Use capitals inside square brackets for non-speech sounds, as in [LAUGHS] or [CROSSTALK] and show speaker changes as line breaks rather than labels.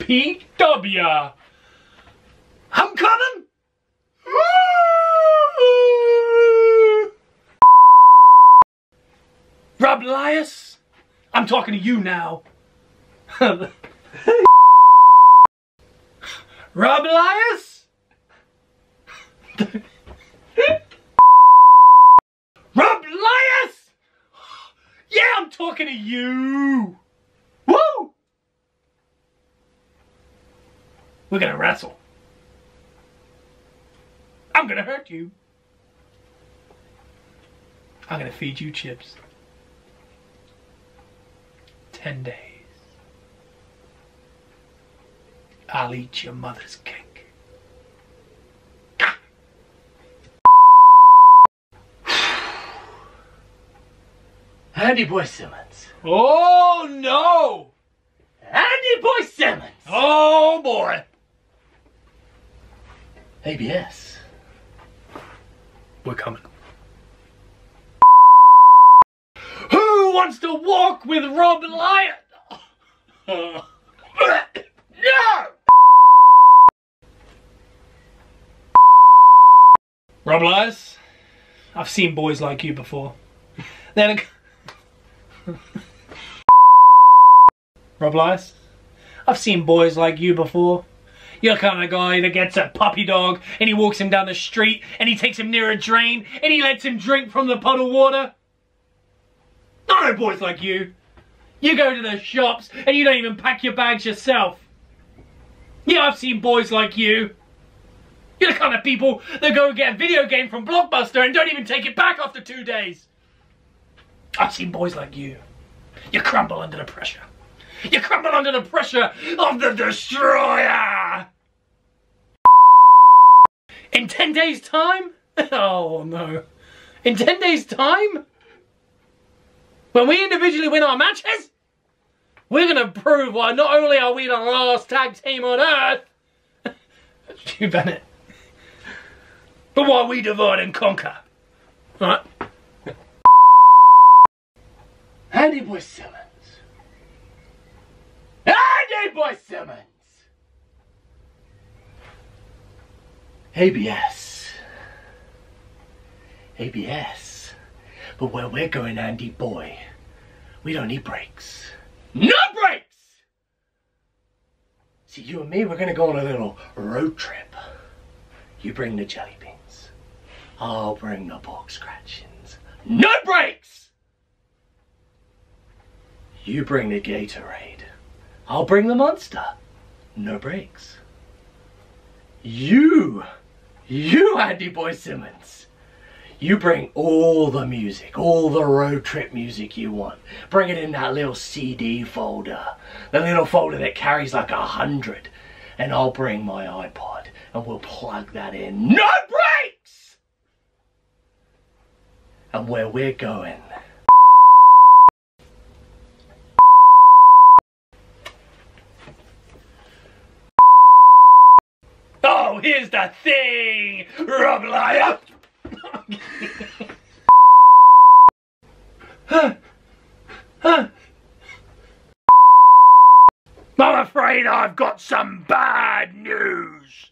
UPW. I'm coming. Rob Elias, I'm talking to you now. [LAUGHS] Rob Elias? [LAUGHS] Rob Elias? Yeah, I'm talking to you. Woo! We're gonna wrestle. I'm gonna hurt you. I'm gonna feed you chips. Ten days. I'll eat your mother's cake. [SIGHS]
Andy Boy Simmons.
Oh no!
Andy Boy Simmons.
Oh boy!
ABS.
We're coming. Who wants to walk with Rob Lyon? [COUGHS] no! Rob Lyons, I've seen boys like you before. [LAUGHS] Then. Rob Lyons, I've seen boys like you before. You're the kind of guy that gets a puppy dog and he walks him down the street and he takes him near a drain and he lets him drink from the puddle water. I know boys like you. You go to the shops and you don't even pack your bags yourself. Yeah, I've seen boys like you. You're the kind of people that go and get a video game from Blockbuster and don't even take it back after two days. I've seen boys like you. You crumble under the pressure. You crumble under the pressure of the destroyer! In 10 days' time? [LAUGHS] Oh no. In 10 days' time? When we individually win our matches? We're gonna prove why not only are we the last tag team on earth, [LAUGHS] Stu Bennett, but why we divide and conquer. Right?
Andy Boy Simmons. Boy Simmons. ABS. ABS. But where we're going, Andy Boy, we don't need brakes. No brakes! See, you and me, we're gonna go on a little road trip. You bring the jelly beans. I'll bring the pork scratchings. No brakes! You bring the Gatorade. I'll bring the Monster. No brakes. You, you, Andy Boy Simmons. You bring all the music, all the road trip music you want. Bring it in that little CD folder. The little folder that carries like a hundred. And I'll bring my iPod and we'll plug that in. No brakes! And where we're going.
Here's the thing, Rob huh? Huh? I'm afraid I've got some bad news.